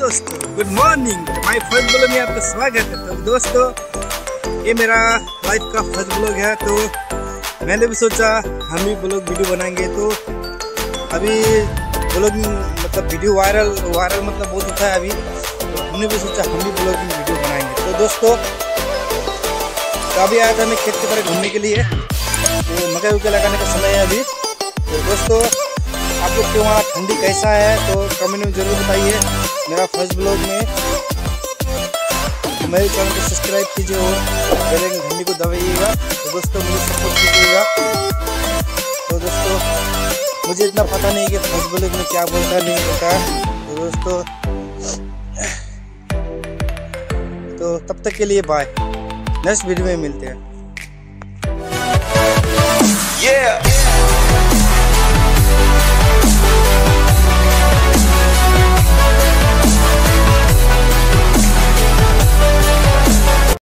दोस्तों good morning my first blog में आपका स्वागत है। तो दोस्तों, ये मेरा लाइफ का फ़र्स्ट ब्लॉग है। तो मैंने भी सोचा, हम भी ब्लॉग वीडियो बनाएँगे। तो अभी ब्लॉग मतलब वीडियो वायरल वायरल मतलब बहुत होता है अभी। तो हमने भी सोचा, हम भी ब्लॉग में वीडियो बनाएँगे। तो दोस्तों तो अभी आया था मैं खेत के तरह घूमने के लिए। तो मकई उके लगाने का समय है अभी। तो दोस्तों आप लोग के वहाँ ठंडी कैसा है तो कमेंट में ज़रूर बताइए। मेरा फ़र्स्ट ब्लॉग में मेरे चैनल को सब्सक्राइब कीजिए और बेल आइकन घंटी को दबाइएगा। तो दोस्तों, मुझे सपोर्ट कीजिएगा। तो दोस्तों, मुझे इतना पता नहीं कि फ़र्स्ट ब्लॉग में क्या बोलता है, नहीं बोलता तो दोस्तों तो तब तक के लिए बाय नेक्स्ट वीडियो में मिलते हैं। Yeah.